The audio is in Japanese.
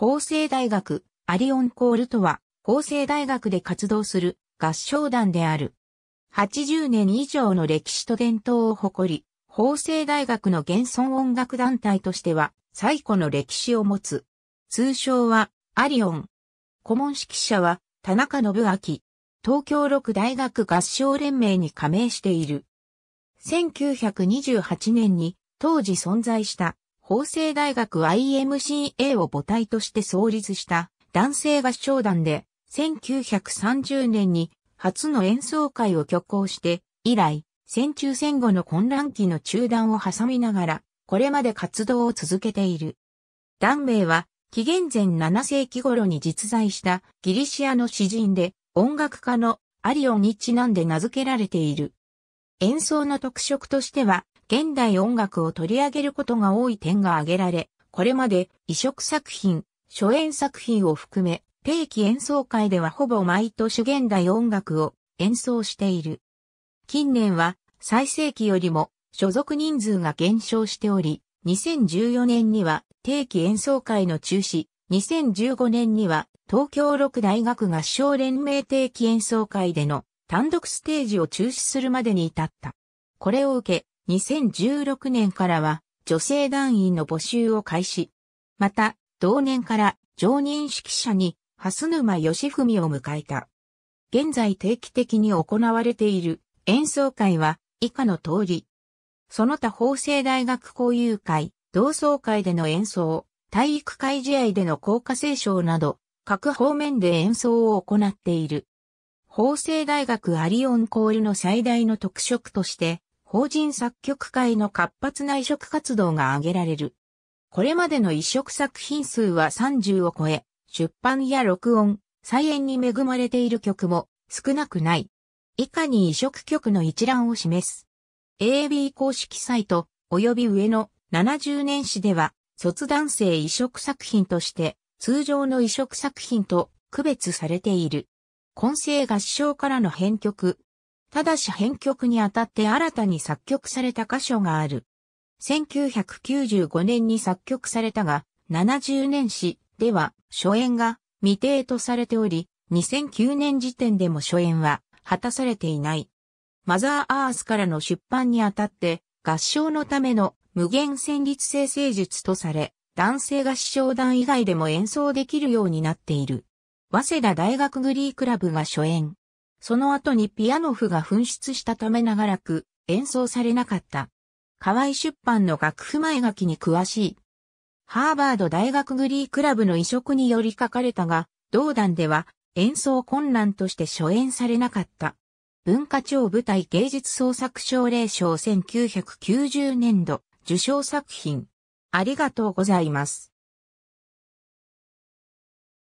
法政大学アリオンコールとは、法政大学で活動する合唱団である。80年以上の歴史と伝統を誇り、法政大学の現存音楽団体としては最古の歴史を持つ。通称はアリオン。顧問指揮者は田中信明。東京六大学合唱連盟に加盟している。1928年に当時存在した法政大学 IMCA を母体として創立した男性合唱団で1930年に初の演奏会を挙行して以来戦中戦後の混乱期の中断を挟みながら、これまで活動を続けている。団名は、紀元前7世紀頃に実在したギリシアの詩人で、音楽家のアリオンにちなんで名付けられている。演奏の特色としては、現代音楽を取り上げることが多い点が挙げられ、これまで移植作品、初演作品を含め、定期演奏会ではほぼ毎年現代音楽を演奏している。近年は最盛期よりも所属人数が減少しており、2014年には定期演奏会の中止、2015年には東京六大学合唱連盟定期演奏会での単独ステージを中止するまでに至った。これを受け、2016年からは女性団員の募集を開始。また、同年から常任指揮者に蓮沼義文を迎えた。現在定期的に行われている演奏会は以下の通り。その他法政大学交友会、同窓会での演奏、体育会試合での校歌斉唱など、各方面で演奏を行っている。法政大学アリオンコールの最大の特色として、法人作曲会の活発な移植活動が挙げられる。これまでの移植作品数は30を超え、出版や録音、再演に恵まれている曲も少なくない。以下に移植曲の一覧を示す。AB 公式サイト、及び上の70年史では、卒男性移植作品として、通常の移植作品と区別されている。混声合唱からの編曲。ただし編曲にあたって新たに作曲された箇所がある。1995年に作曲されたが、70年史では初演が未定とされており、2009年時点でも初演は果たされていない。マザーアースからの出版にあたって合唱のための無限旋律生成術とされ、男性合唱団以外でも演奏できるようになっている。早稲田大学グリークラブが初演。その後にピアノフが紛失したため長らく演奏されなかった。河合出版の楽譜前書きに詳しい。ハーバード大学グリークラブの移植により書かれたが、同団では演奏困難として初演されなかった。文化庁舞台芸術創作奨励賞1990年度受賞作品。ありがとうございます。